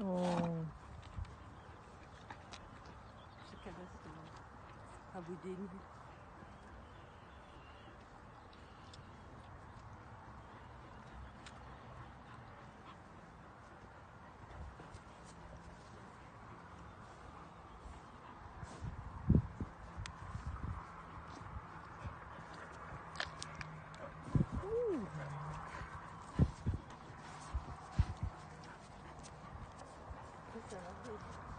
Oh. Şeker bastım. Ha bu değil mi? 怎么会